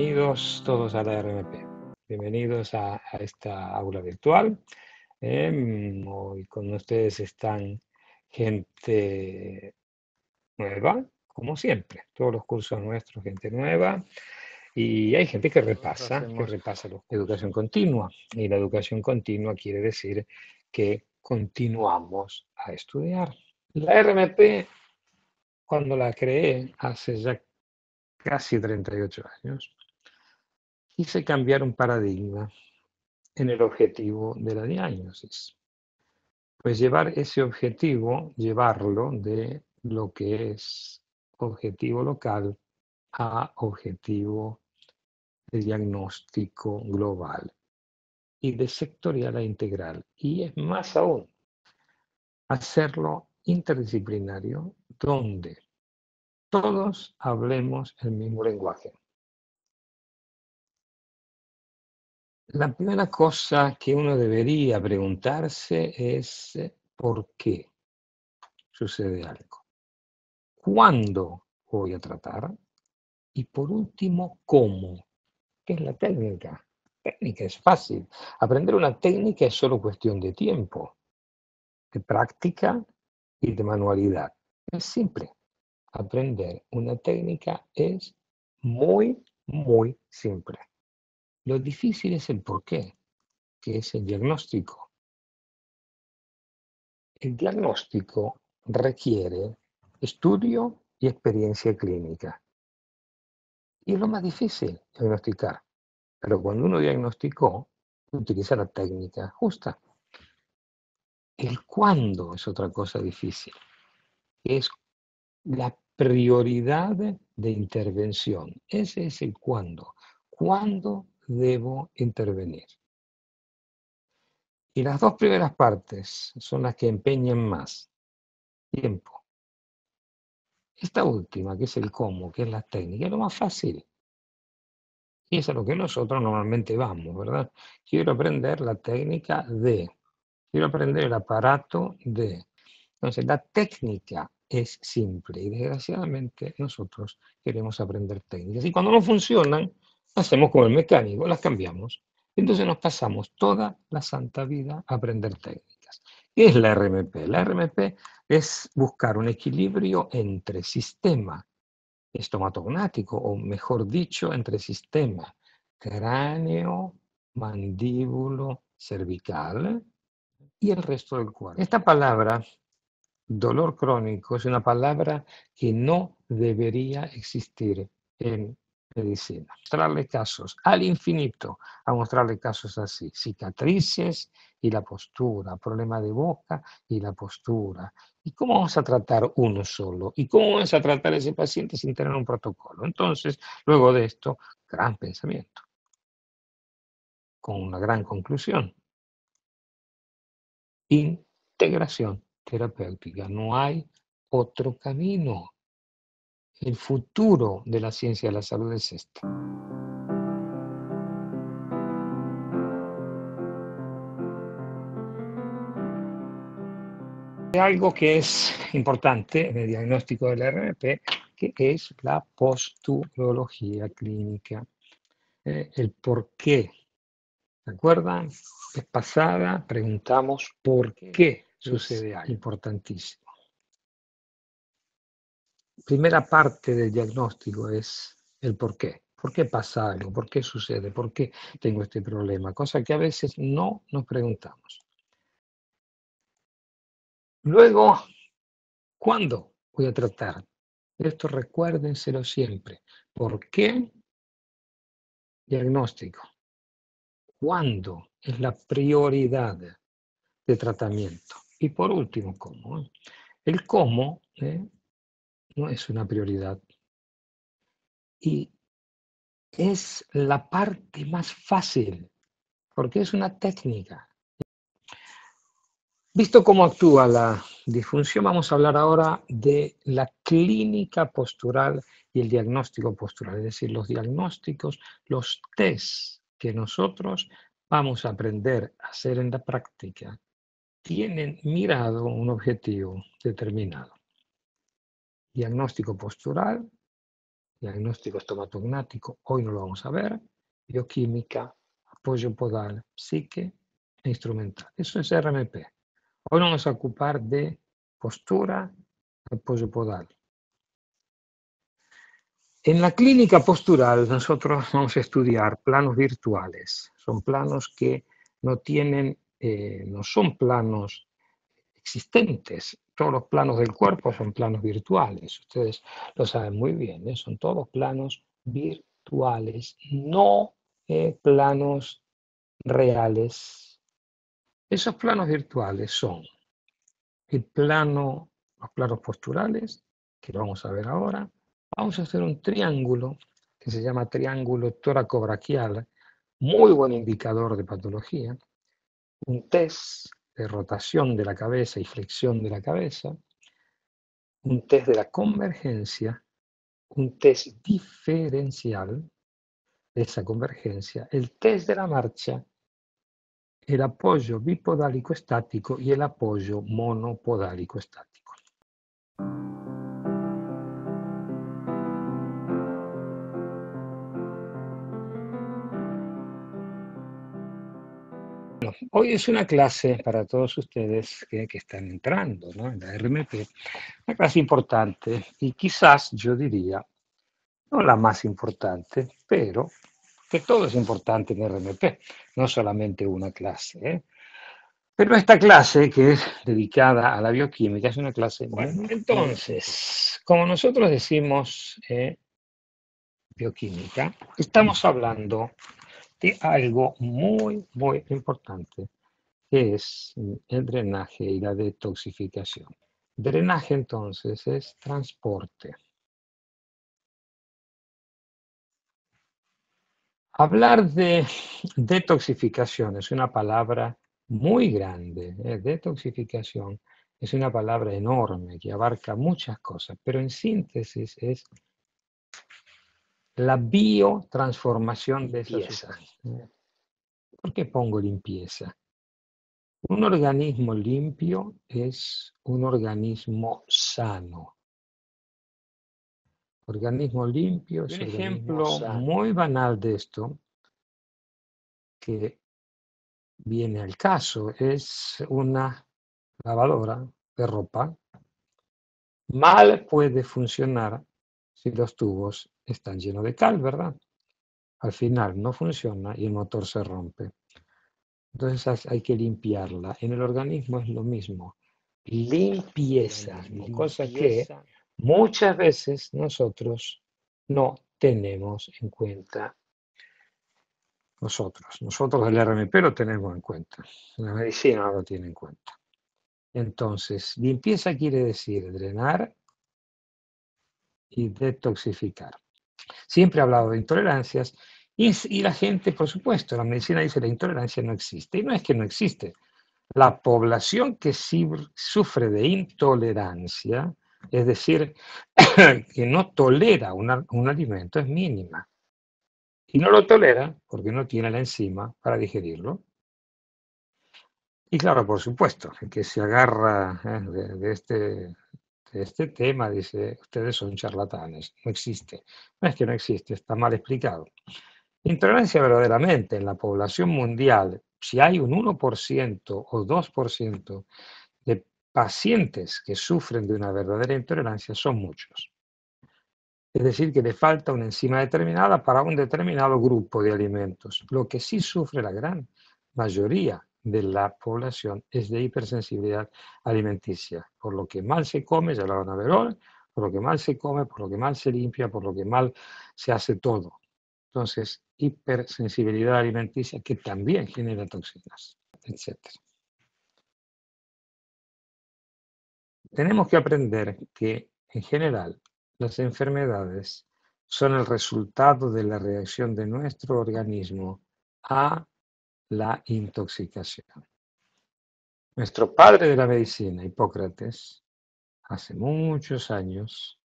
Bienvenidos todos a la RMP. Bienvenidos a, a esta aula virtual. Em, hoy con ustedes están gente nueva, como siempre. Todos los cursos nuestros, gente nueva. Y hay gente que repasa, que repasa la educación continua. Y la educación continua quiere decir que continuamos a estudiar. La RMP, cuando la creé hace ya casi 38 años, quise cambiar un paradigma en el objetivo de la diagnosis. Pues llevar ese objetivo, llevarlo de lo que es objetivo local a objetivo de diagnóstico global y de sectorial a integral. Y es más aún, hacerlo interdisciplinario donde todos hablemos el mismo lenguaje. La primera cosa que uno debería preguntarse es ¿por qué sucede algo? ¿Cuándo voy a tratar? Y por último, ¿cómo? ¿Qué es la técnica? Técnica es fácil. Aprender una técnica es solo cuestión de tiempo, de práctica y de manualidad. Es simple. Aprender una técnica es muy, muy simple. Lo difícil es el por qué, que es el diagnóstico. El diagnóstico requiere estudio y experiencia clínica. Y es lo más difícil, diagnosticar. Pero cuando uno diagnosticó, utiliza la técnica justa. El cuándo es otra cosa difícil. Es la prioridad de intervención. Ese es el cuándo. ¿Cuándo debo intervenir? Y las dos primeras partes son las que empeñan más tiempo. Esta última, que es el cómo, que es la técnica, es lo más fácil. Y es a lo que nosotros normalmente vamos, ¿verdad? Quiero aprender la técnica de, quiero aprender el aparato de. Entonces, la técnica es simple y desgraciadamente nosotros queremos aprender técnicas. Y cuando no funcionan, hacemos como el mecánico, las cambiamos. Entonces nos pasamos toda la santa vida a aprender técnicas. ¿Qué es la RMP? La RMP es buscar un equilibrio entre sistema estomatognático, o mejor dicho, entre sistema cráneo, mandíbulo, cervical y el resto del cuerpo. Esta palabra dolor crónico es una palabra que no debería existir en medicina. Mostrarle casos al infinito, a mostrarle casos así, cicatrices y la postura, problema de boca y la postura. ¿Y cómo vamos a tratar uno solo? ¿Y cómo vamos a tratar ese paciente sin tener un protocolo? Entonces, luego de esto, gran pensamiento, con una gran conclusión. Integración terapéutica. No hay otro camino. El futuro de la ciencia de la salud es este. Algo que es importante en el diagnóstico del RMP, que es la posturología clínica. Eh, el por qué. ¿Se acuerdan? Es pasada preguntamos por qué sucede algo importantísimo. Primera parte del diagnóstico es el por qué. ¿Por qué pasa algo? ¿Por qué sucede? ¿Por qué tengo este problema? Cosa que a veces no nos preguntamos. Luego, ¿cuándo voy a tratar? Esto recuérdenselo siempre. ¿Por qué? Diagnóstico. ¿Cuándo es la prioridad de tratamiento? Y por último, ¿cómo? El cómo ¿eh? No es una prioridad. Y es la parte más fácil, porque es una técnica. Visto cómo actúa la disfunción, vamos a hablar ahora de la clínica postural y el diagnóstico postural, es decir, los diagnósticos, los test que nosotros vamos a aprender a hacer en la práctica tienen mirado un objetivo determinado. Diagnóstico postural diagnóstico estomatognático, hoy no lo vamos a ver, bioquímica, apoyo podal, psique e instrumental. Eso es RMP. Hoy vamos a ocupar de postura, apoyo podal. En la clínica postural nosotros vamos a estudiar planos virtuales. Son planos que no tienen, eh, no son planos existentes. Todos los planos del cuerpo son planos virtuales. Ustedes lo saben muy bien. ¿eh? Son todos planos virtuales, no eh, planos reales. Esos planos virtuales son el plano, los planos posturales, que vamos a ver ahora. Vamos a hacer un triángulo que se llama triángulo toracobraquial, muy buen indicador de patología. Un test rotación de la cabeza y flexión de la cabeza. Un test de la convergencia. Un test diferencial de esa convergencia. El test de la marcha el apoyo bipodálico estático y el apoyo monopodálico estático. Hoy es una clase para todos ustedes que, están entrando ¿no? en la RMP, una clase importante y quizás yo diría, no la más importante, pero que todo es importante en RMP, no solamente una clase. ¿eh? Pero esta clase, que es dedicada a la bioquímica, es una clase... Bueno, entonces, como nosotros decimos eh, bioquímica, estamos hablando algo muy, muy importante, que es el drenaje y la detoxificación. Drenaje entonces es transporte. Hablar de detoxificación es una palabra muy grande. ¿eh? Detoxificación es una palabra enorme que abarca muchas cosas, pero en síntesis es la biotransformación de esa ¿eh? ¿Por qué pongo limpieza? Un organismo limpio es un organismo sano. Organismo limpio es un ejemplo muy banal de esto, que viene al caso, es una lavadora de ropa. Mal puede funcionar si los tubos están llenos de cal, ¿verdad? Al final no funciona y el motor se rompe. Entonces hay que limpiarla. En el organismo es lo mismo. Limpieza, cosa que muchas veces nosotros no tenemos en cuenta. Nosotros, nosotros del RMP lo tenemos en cuenta, la medicina no lo tiene en cuenta. Entonces, limpieza quiere decir drenar y detoxificar. Siempre he hablado de intolerancias y, la gente, por supuesto, la medicina dice la intolerancia no existe. Y no es que no existe. La población que sufre de intolerancia es decir, que no tolera un alimento, es mínima. Y no lo tolera porque no tiene la enzima para digerirlo. Y claro, por supuesto, que se agarra ¿eh? de, este, este tema dice, ustedes son charlatanes, no existe. No es que no existe, está mal explicado. Intolerancia verdaderamente en la población mundial, si hay un 1% o 2% de pacientes que sufren de una verdadera intolerancia son muchos. Es decir, que le falta una enzima determinada para un determinado grupo de alimentos. Lo que sí sufre la gran mayoría de la población es de hipersensibilidad alimenticia. Por lo que mal se come, ya lo van a ver hoy, por lo que mal se come, por lo que mal se limpia, por lo que mal se hace todo. Entonces, hipersensibilidad alimenticia que también genera toxinas, etcétera. Tenemos que aprender que, en general, las enfermedades son el resultado de la reacción de nuestro organismo a la intoxicación. Nuestro padre de la medicina, Hipócrates, hace muchos años,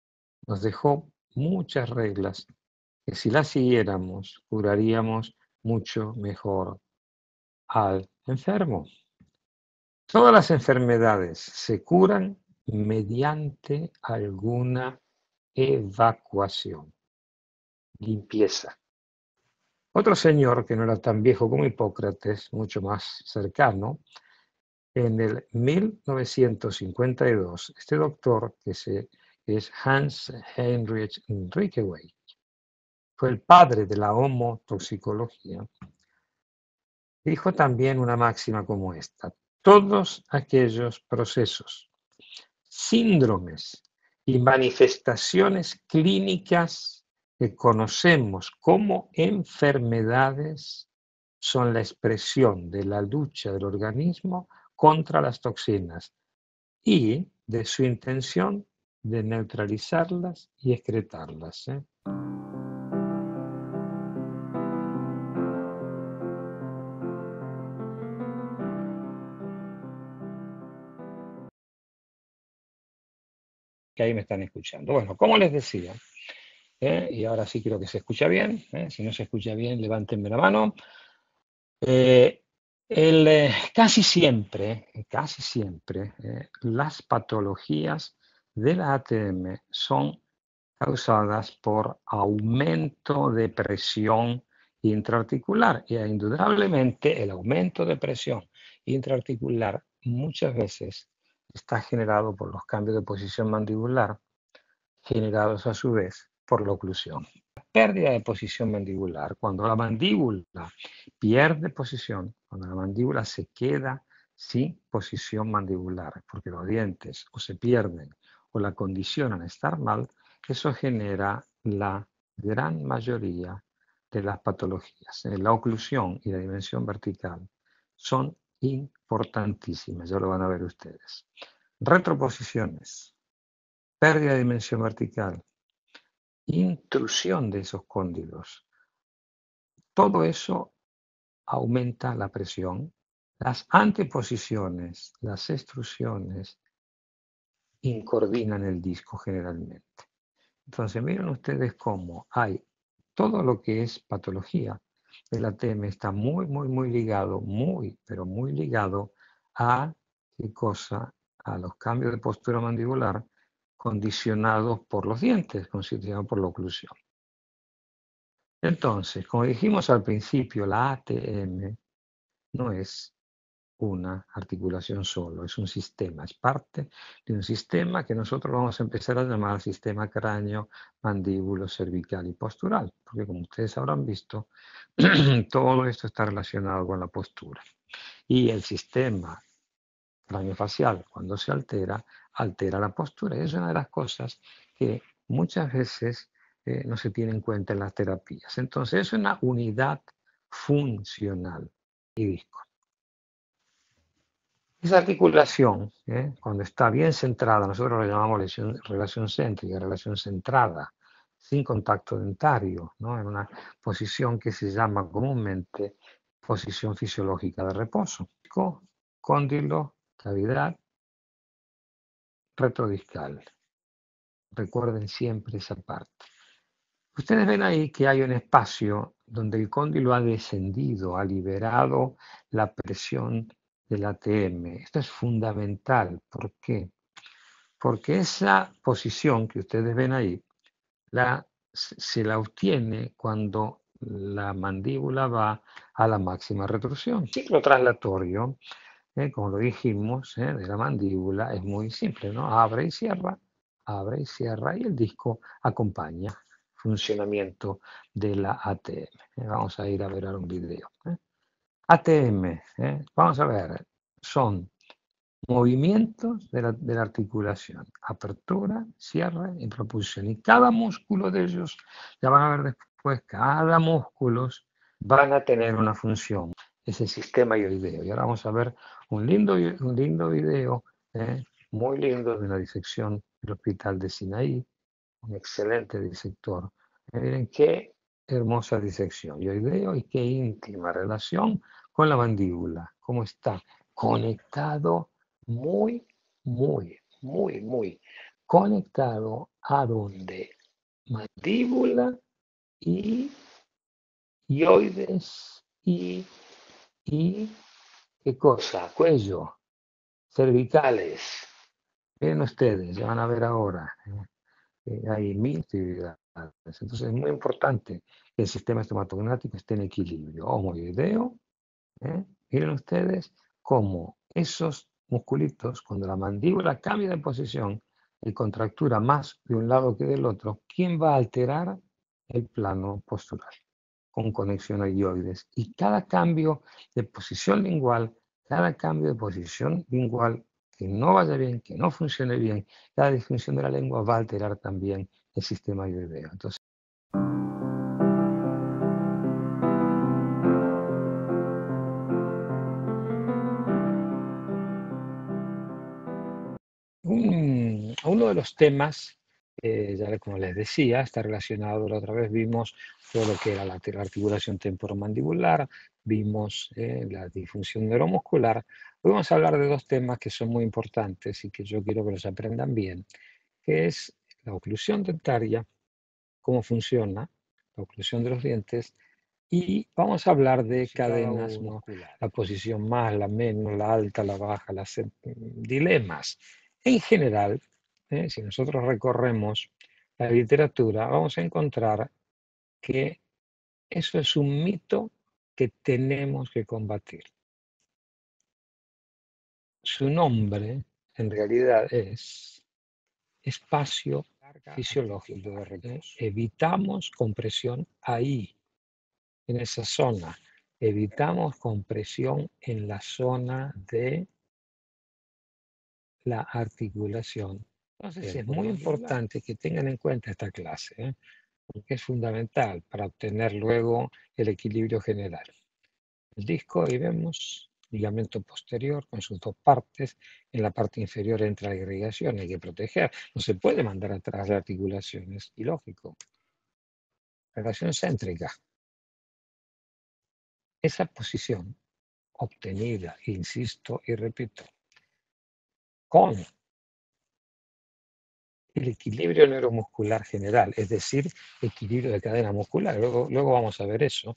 nos dejó muchas reglas que si las siguiéramos, curaríamos mucho mejor al enfermo. Todas las enfermedades se curan mediante alguna evacuación. limpieza. Otro señor que no era tan viejo como Hipócrates, mucho más cercano, en el 1952, este doctor, que, se, es Hans Heinrich Rickeway, fue el padre de la homotoxicología, dijo también una máxima como esta, todos aquellos procesos, síndromes y manifestaciones clínicas que conocemos como enfermedades son la expresión de la lucha del organismo contra las toxinas y de su intención de neutralizarlas y excretarlas. ¿eh? Que ahí me están escuchando. Bueno, como les decía, ¿eh? y ahora sí quiero que se escucha bien, ¿eh? si no se escucha bien, levántenme la mano. El, casi siempre, casi siempre, eh, las patologías de la ATM son causadas por aumento de presión intraarticular y indudablemente el aumento de presión intraarticular muchas veces está generado por los cambios de posición mandibular generados a su vez por la oclusión pérdida de posición mandibular, cuando la mandíbula pierde posición, cuando la mandíbula se queda sin posición mandibular, porque los dientes o se pierden o la condicionan a estar mal, eso genera la gran mayoría de las patologías. Eh, la oclusión y la dimensión vertical son importantísimas, ya lo van a ver ustedes. Retroposiciones, pérdida de dimensión vertical, intrusión de esos cóndilos. Todo eso aumenta la presión. Las anteposiciones, las extrusiones, incoordinan el disco generalmente. Entonces, miren ustedes cómo hay todo lo que es patología del ATM está muy, muy, muy ligado, muy, pero muy ligado a qué cosa, a los cambios de postura mandibular condicionados por los dientes, condicionados por la oclusión. Entonces, como dijimos al principio, la ATM no es una articulación solo, es un sistema, es parte de un sistema que nosotros vamos a empezar a llamar sistema cráneo, mandíbulo, cervical y postural, porque como ustedes habrán visto, todo esto está relacionado con la postura. Y el sistema facial cuando se altera, altera la postura. Es una de las cosas que muchas veces eh, no se tiene en cuenta en las terapias. Entonces es una unidad funcional y disco. Esa articulación, ¿eh? cuando está bien centrada, nosotros la llamamos relación céntrica, relación centrada, sin contacto dentario, ¿no? en una posición que se llama comúnmente posición fisiológica de reposo. Cóndilo cavidad retrodiscal. Recuerden siempre esa parte. Ustedes ven ahí que hay un espacio donde el cóndilo ha descendido, ha liberado la presión del ATM. Esto es fundamental. ¿Por qué? Porque esa posición que ustedes ven ahí la, se la obtiene cuando la mandíbula va a la máxima retrusión. Ciclo translatorio ¿eh? como lo dijimos, ¿eh? de la mandíbula, es muy simple, ¿no? Abre y cierra, abre y cierra y el disco acompaña funcionamiento de la ATM. ¿eh? Vamos a ir a ver un video. ATM, vamos a ver, son movimientos de la, de la, articulación, apertura, cierre y propulsión. Y cada músculo de ellos, ya van a ver después, cada músculo van a tener una función ese sistema ioideo. Y ahora vamos a ver un lindo, un lindo video, ¿eh? muy lindo, de la disección del hospital de Sinaí, un excelente disector. Miren qué hermosa disección ioideo y qué íntima relación con la mandíbula, cómo está conectado muy, muy, muy, muy conectado a donde mandíbula y ioides y y qué cosa, cuello, cervicales. Miren ustedes, ya van a ver ahora. ¿eh? hay mi actividad. Entonces es muy importante que el sistema estomatognático esté en equilibrio. Homoideo, ¿eh? miren ustedes cómo esos musculitos, cuando la mandíbula cambia de posición y contractura más de un lado que del otro, ¿quién va a alterar el plano postural? Con conexión a ioides. Y cada cambio de posición lingual, cada cambio de posición lingual que no vaya bien, que no funcione bien, cada disfunción de la lengua va a alterar también el sistema ioideo. Entonces, uno de los temas, eh, ya como les decía, está relacionado, la otra vez vimos todo lo que era la, articulación temporomandibular, vimos eh, la disfunción neuromuscular. Hoy vamos a hablar de dos temas que son muy importantes y que yo quiero que los aprendan bien, que es la oclusión dentaria, cómo funciona la oclusión de los dientes, y vamos a hablar de cadenas musculares, la posición más, la menos, la alta, la baja, las dilemas. En general, ¿eh? si nosotros recorremos la literatura, vamos a encontrar que eso es un mito que tenemos que combatir. Su nombre en realidad es espacio fisiológico. Evitamos compresión ahí, en esa zona. Evitamos compresión en la zona de la articulación. Entonces es muy importante que tengan en cuenta esta clase, ¿eh? porque es fundamental para obtener luego el equilibrio general. El disco, ahí vemos, ligamento posterior con sus dos partes. En la parte inferior entra la agregación, hay que proteger. No se puede mandar atrás las articulaciones, ilógico. Relación céntrica. Esa posición obtenida, insisto y repito, con el equilibrio neuromuscular general, es decir, equilibrio de cadena muscular. Luego, luego vamos a ver eso.